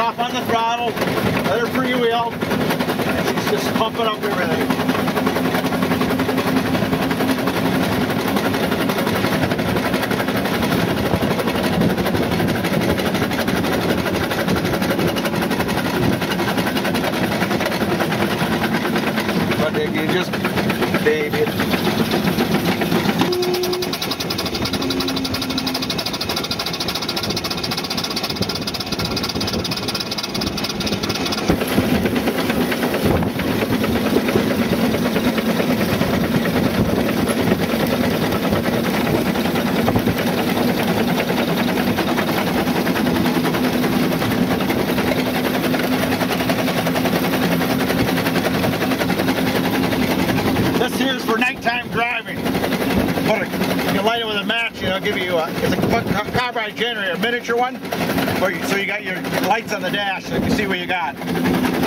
up on the throttle, let her freewheel, and she's just pumping up everything. But you just baby it. This here's nighttime driving. Put a, you light it with a match, you know, give you a, it's a carbide generator, a miniature one. You, so you got your lights on the dash so you can see what you got.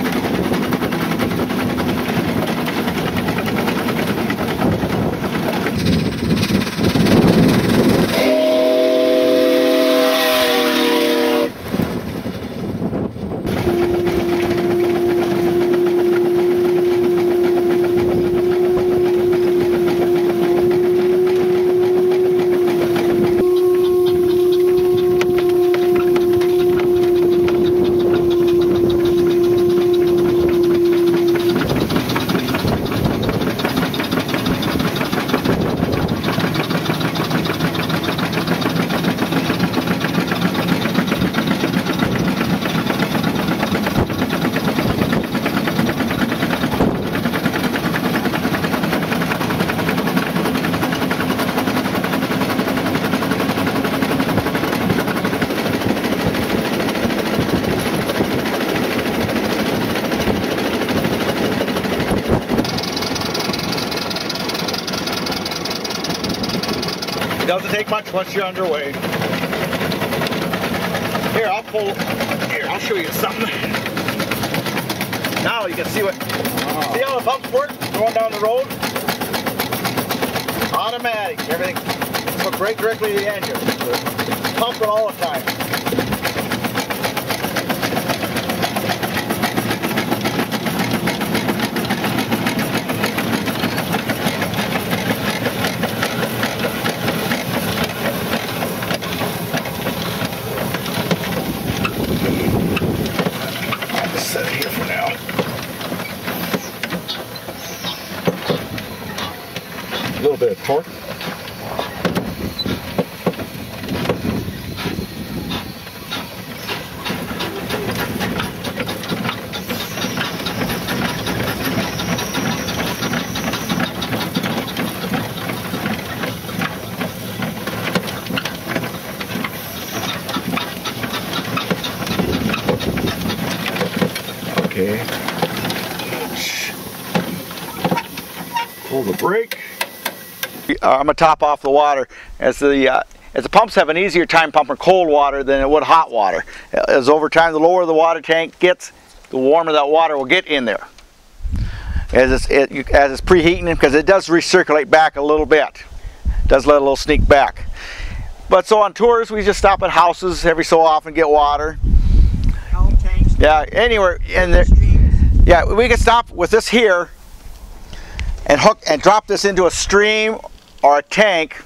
Doesn't take much once you're underway. Here, I'll pull. Here, I'll show you something. Now you can see what. Uh-huh. See how the pumps work going down the road? Automatic. Everything hooked right directly to the engine. Pumping all the time. A little bit of torque. Okay. Pull the brake. Uh, I'm gonna top off the water as the uh, as the pumps have an easier time pumping cold water than it would hot water. As over time, the lower the water tank gets, the warmer that water will get in there. As it's it, you, as it's preheating, because it does recirculate back a little bit. does let a little sneak back. But so on tours, we just stop at houses every so often, get water. Tanks, Yeah, anywhere in there. Yeah, we can stop with this here and hook and drop this into a stream or a tank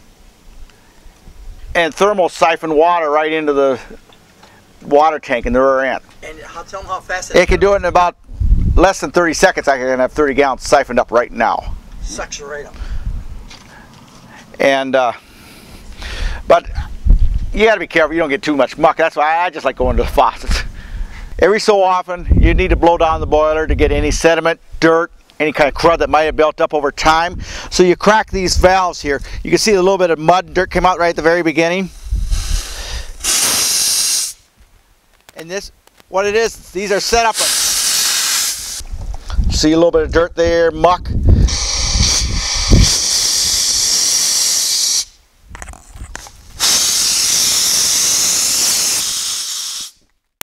and thermal siphon water right into the water tank in the rear end. And how, tell them how fast It can do it in about less than 30 seconds. I can have 30 gallons siphoned up right now. sucks right up. And uh, but you got to be careful. You don't get too much muck. That's why I just like going to the faucets. Every so often, you need to blow down the boiler to get any sediment, dirt, any kind of crud that might have built up over time. So you crack these valves here. You can see a little bit of mud and dirt came out right at the very beginning. And this, what it is, these are set up. See a little bit of dirt there, muck.